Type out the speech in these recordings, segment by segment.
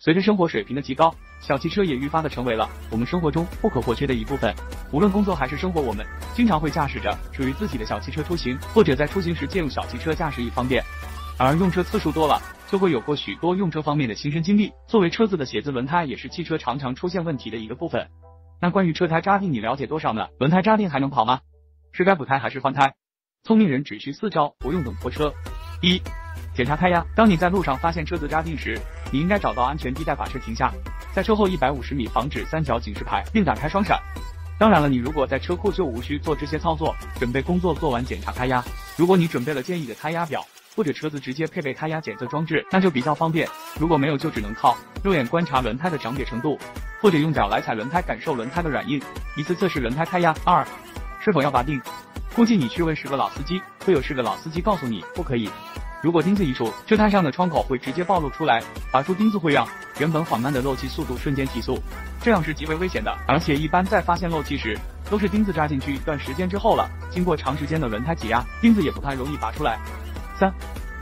随着生活水平的提高，小汽车也愈发的成为了我们生活中不可或缺的一部分。无论工作还是生活，我们经常会驾驶着属于自己的小汽车出行，或者在出行时借用小汽车驾驶以方便。而用车次数多了，就会有过许多用车方面的亲身经历。作为车子的写字，轮胎也是汽车常常出现问题的一个部分。那关于车胎扎定，你了解多少呢？轮胎扎定还能跑吗？是该补胎还是换胎？聪明人只需四招，不用等拖车。一检查胎压。当你在路上发现车子扎定时，你应该找到安全地带把车停下，在车后一百五十米防止三角警示牌，并打开双闪。当然了，你如果在车库就无需做这些操作，准备工作做完检查胎压。如果你准备了建议的胎压表，或者车子直接配备胎压检测装置，那就比较方便。如果没有，就只能靠肉眼观察轮胎的长瘪程度，或者用脚来踩轮胎感受轮胎的软硬，一次测试轮胎胎压。二，是否要拔定？估计你去问十个老司机，会有十个老司机告诉你不可以。如果钉子一出，车胎上的窗口会直接暴露出来，拔出钉子会让原本缓慢的漏气速度瞬间提速，这样是极为危险的。而且一般在发现漏气时，都是钉子扎进去一段时间之后了，经过长时间的轮胎挤压，钉子也不太容易拔出来。三，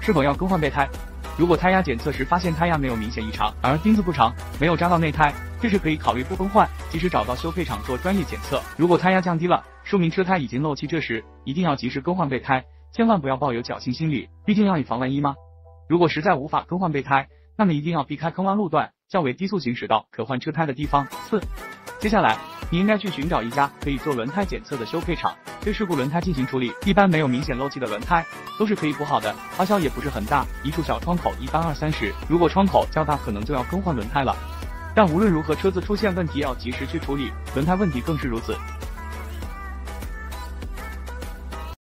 是否要更换备胎？如果胎压检测时发现胎压没有明显异常，而钉子不长，没有扎到内胎，这时可以考虑不更换，及时找到修配厂做专业检测。如果胎压降低了，说明车胎已经漏气，这时一定要及时更换备胎。千万不要抱有侥幸心理，毕竟要以防万一吗？如果实在无法更换备胎，那么一定要避开坑洼路段、较为低速行驶到可换车胎的地方。四，接下来你应该去寻找一家可以做轮胎检测的修配厂，对事故轮胎进行处理。一般没有明显漏气的轮胎都是可以补好的，花销也不是很大，一处小窗口一般二三十，如果窗口较大，可能就要更换轮胎了。但无论如何，车子出现问题要及时去处理，轮胎问题更是如此。